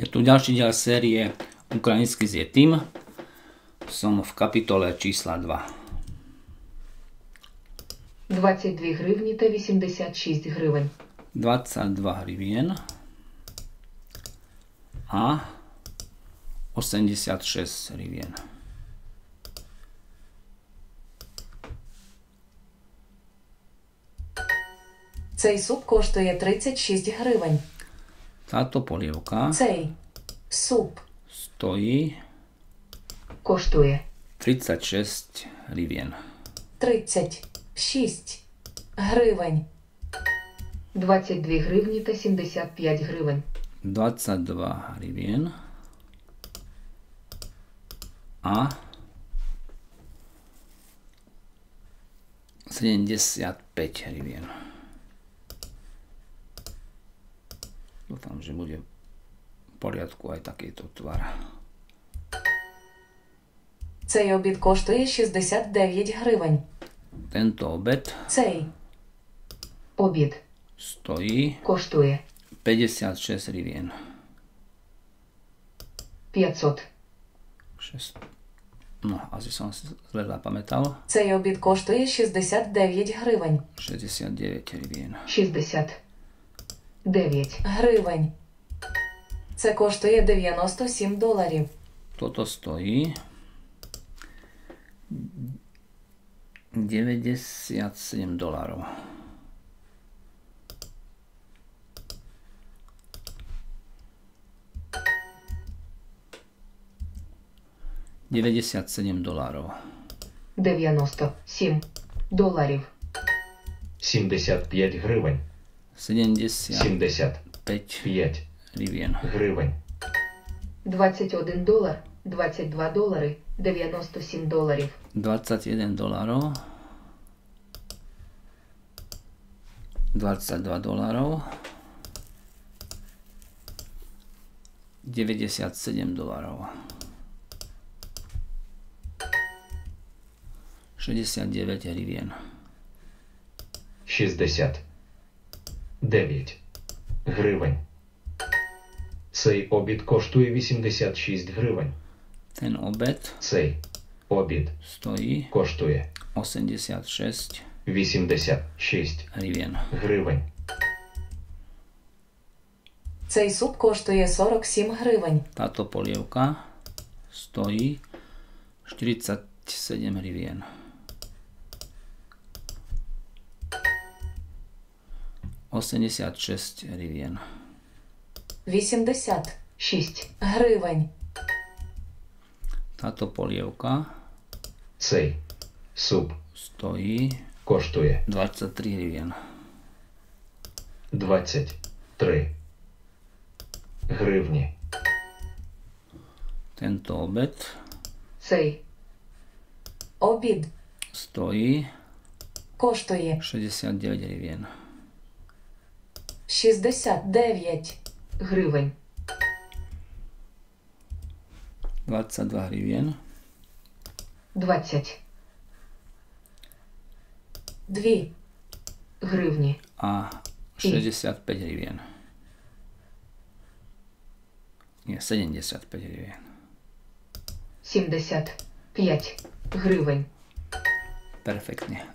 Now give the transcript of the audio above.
Je tu ďalší diel série Ukrajinský z tým. Som v kapitole čísla 2. 22 гривні та 86 гривень. 22 гривien a 86 hrivien. Цей суп коштує 36 гривень. Táto polievka Цей суп stojí коштує 36 hrivien. 36 гривень. 22 гривні та 75 гривень. 22 hrivien a 75 hrivien. dúfam, že bude v poriadku aj takýto tvar. Цей обід коштує 69 гривень. Тento обід. Цей обід. Стоїть. Коштує. 56 гривень. 500. 6. No, asi som si zle zapamätal. Цей обід коштує 69 гривень. 69 гривень. 60. 9 гривень. Це коштує 97 доларів. То-то стої 97 доларів. Дев'ятдесят сім доларів. Дев'яносто сім доларів. Сімдесят п'ять гривень. 75 гривень. гривень. 21 долар, 22 долари, 97 доларів. 21 доларів. 22 доларів. 97 доларів. 69 гривен. 60 9 гривень. Цей обід коштує 86 гривень. Цей обед. Цей обід стої. коштує 86 86 гривень. гривень. Цей суп коштує 47 гривень. Тато полівка стої 37 гривень. 86 гривен. 86 гривень. Тато полівка. Цей суп. Стої. Коштує. 23 гривен. 23 гривні. Тento обед. Цей. Обід. Стої. Коштує. 69 гривен. 69 гривень. 22 hrivien. 20 2 гривні. a 65 hrivien. Nie, 75 hrivien. 75 гривень. Perfektne.